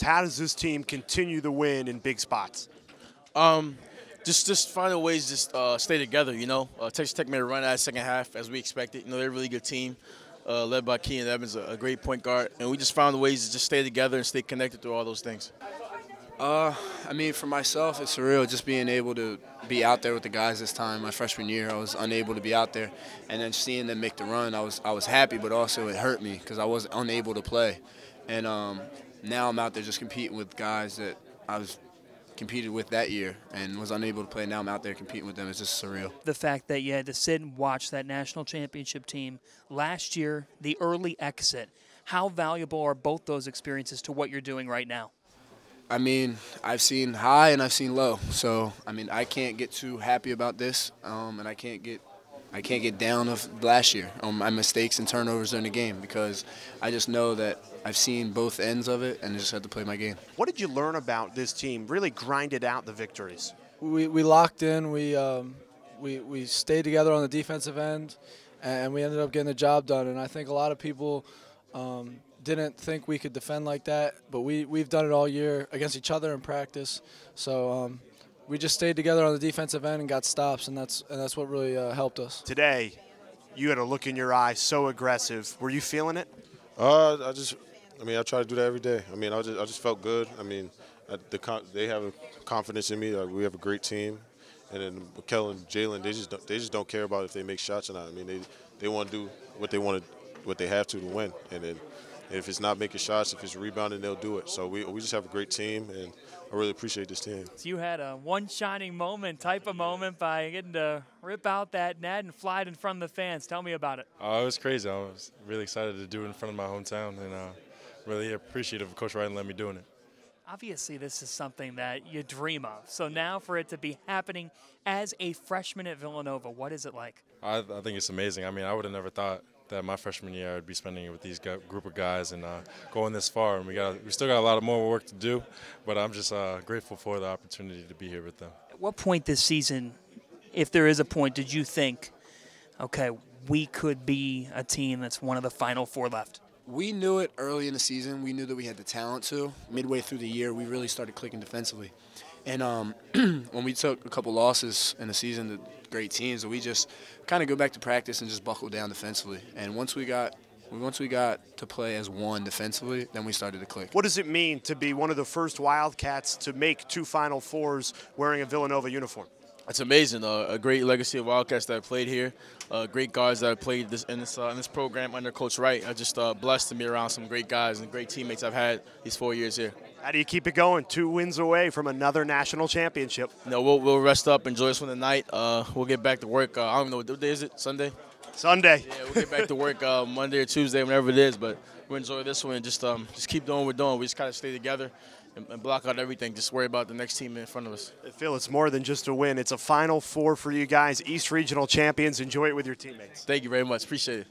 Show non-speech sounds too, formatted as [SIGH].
How does this team continue to win in big spots? Um, just just finding ways to just uh, stay together. You know, uh, Texas Tech made a run at second half as we expected. You know, they're a really good team, uh, led by Keenan Evans, a, a, great point guard, and we just found ways to just stay together and stay connected through all those things. Uh, I mean, for myself, it's surreal just being able to be out there with the guys this time. My freshman year, I was unable to be out there, and then seeing them make the run, I was I was happy, but also it hurt me because I was unable to play, and um, now I'm out there just competing with guys that I was competed with that year and was unable to play. Now I'm out there competing with them. It's just surreal. The fact that you had to sit and watch that national championship team last year, the early exit. How valuable are both those experiences to what you're doing right now? I mean, I've seen high and I've seen low. So, I mean, I can't get too happy about this, um, and I can't get I can't get down of last year on my mistakes and turnovers in the game because I just know that I've seen both ends of it and I just had to play my game. What did you learn about this team? Really grinded out the victories. We, we locked in. We, um, we we stayed together on the defensive end, and we ended up getting the job done. And I think a lot of people um, didn't think we could defend like that, but we we've done it all year against each other in practice. So. Um, we just stayed together on the defensive end and got stops, and that's and that's what really uh, helped us. Today, you had a look in your eye, so aggressive. Were you feeling it? Uh, I just, I mean, I try to do that every day. I mean, I just, I just felt good. I mean, the they have confidence in me. Like, we have a great team, and then Mikal and Jalen, they just, don't, they just don't care about if they make shots or not. I mean, they, they want to do what they want to, what they have to to win, and then if it's not making shots, if it's rebounding, they'll do it. So we, we just have a great team, and I really appreciate this team. So you had a one shining moment type of moment by getting to rip out that net and fly it in front of the fans. Tell me about it. Oh, it was crazy. I was really excited to do it in front of my hometown, and uh, really appreciative of Coach Wright and letting me doing it. Obviously, this is something that you dream of. So now for it to be happening as a freshman at Villanova, what is it like? I, I think it's amazing. I mean, I would have never thought that my freshman year I'd be spending it with these group of guys and uh, going this far. And we got we still got a lot of more work to do, but I'm just uh, grateful for the opportunity to be here with them. At what point this season, if there is a point, did you think, okay, we could be a team that's one of the final four left? We knew it early in the season. We knew that we had the talent to. Midway through the year, we really started clicking defensively. And um, [CLEARS THROAT] when we took a couple losses in the season to great teams, we just kind of go back to practice and just buckle down defensively. And once we got once we got to play as one defensively, then we started to click. What does it mean to be one of the first Wildcats to make two Final Fours wearing a Villanova uniform? It's amazing. Uh, a great legacy of Wildcats that have played here. Uh, great guards that have played this in this uh, in this program under Coach Wright. I'm just uh, blessed to be around some great guys and great teammates I've had these four years here. How do you keep it going? Two wins away from another national championship. no, we'll, we'll rest up, enjoy this one tonight. Uh, we'll get back to work. Uh, I don't know what day is it. Sunday. Sunday. Yeah, we'll get back to work Monday or Tuesday, whenever it is. But we'll enjoy this one just um, just keep doing what we're doing. We just kind of stay together and, and, block out everything. Just worry about the next team in front of us. Phil, it's more than just a win. It's a Final Four for you guys, East Regional champions. Enjoy it with your teammates. Thank you very much. Appreciate it.